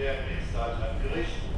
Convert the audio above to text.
der ist hat am Gericht